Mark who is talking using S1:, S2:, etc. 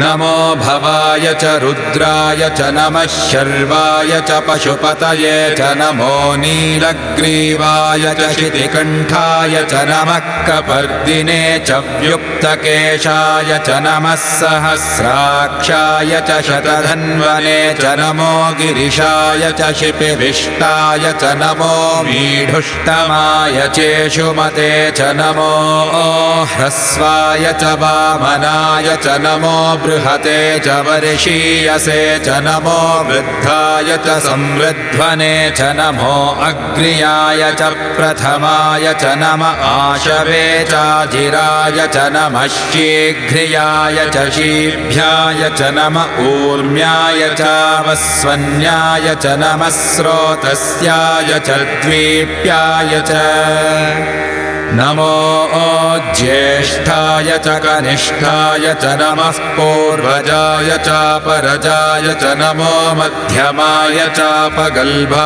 S1: नमो भवाय च रुद्राय च नमः शर्वाय च पशुपतये च नमो नीलग्रीवाय च शितिकण्ठाय च नमः कपर्दिने च व्युक्तकेशाय च नमः सहस्राक्षाय च शतधन्वने च नमो गिरिशाय च शिपिविष्टाय च नमो मीढुष्टमाय चेषुमते च नमो ह्रस्वाय च वामनाय च नमो बृहते च वर्षीयसे च नमो वृद्धाय च संवृध्वने च नमो अग्र्याय च प्रथमाय च नम आशवे चाजिराय च नमः शीघ्र्याय च शीभ्याय च नम ऊर्म्याय चावस्वन्याय च नमः स्रोतस्याय च द्वीप्याय च नमो ज्येष्ठाय च कनिष्ठाय च नमः पूर्वजाय चापरजाय च नमो मध्यमाय चापगल्भा